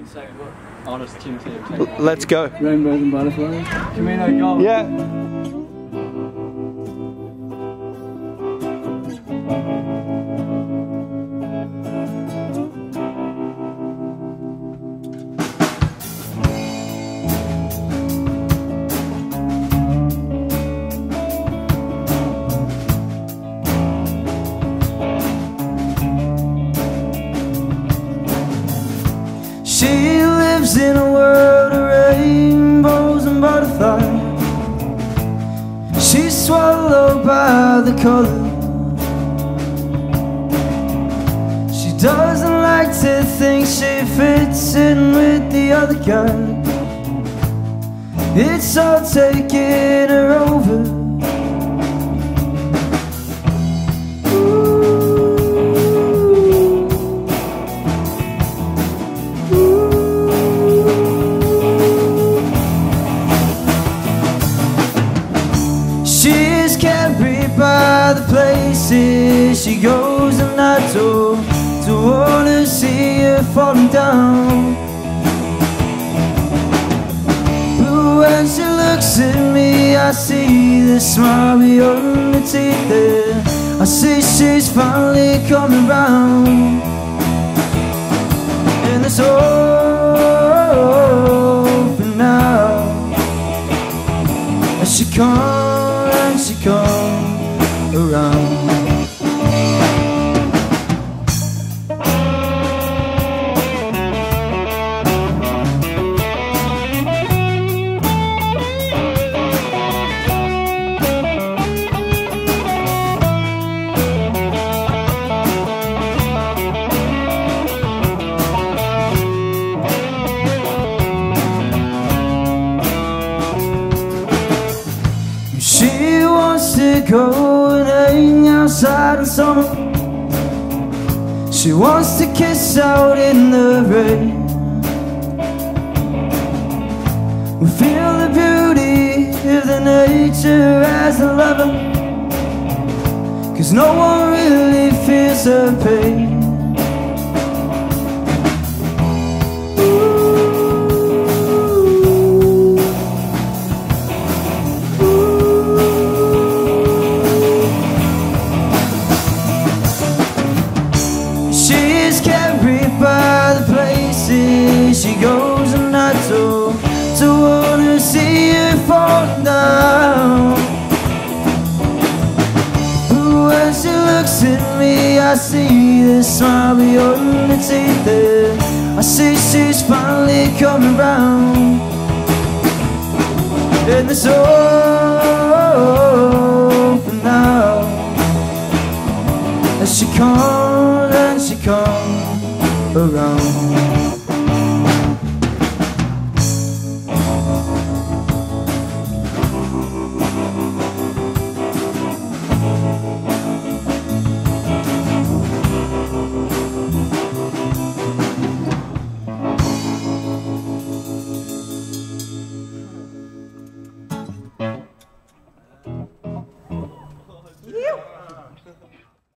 can say what? Honest Tim Tim. Let's go. Rainbows and butterflies. Camino Gold. Yeah. She lives in a world of rainbows and butterflies. She's swallowed by the color. She doesn't like to think she fits in with the other guys. It's all taking her over. Falling down. But when she looks at me, I see the smile beyond the teeth. there. I see she's finally coming round, and it's for now. And she comes and she comes around. Go and hang outside in summer. She wants to kiss out in the rain. We feel the beauty of the nature as a lover. Cause no one really feels her pain. When she looks at me, I see the smile beyond the teeth. I see she's finally coming round, and it's for now. As she comes and she comes around